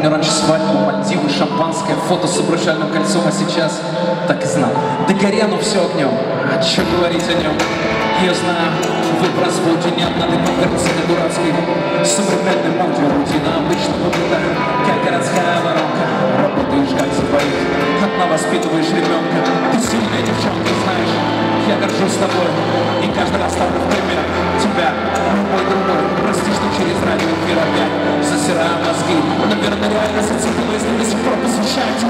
Помню раньше свадьбу, Мальдивы, шампанское, фото с обручальным кольцом, а сейчас так и знал. Да горе оно все огнем, а что говорить о нем? Я знаю, вы разводе не одна, ты по картине дурацкой, современной моде, рутина обычно бедах, как городская воронка. Работаешь как за двоих, одна воспитываешь ребенка, ты сильная девчонка, знаешь, я горжусь тобой, и каждый засираю мозги, наверное, реально зацепилась, но до сих пор посвящаю.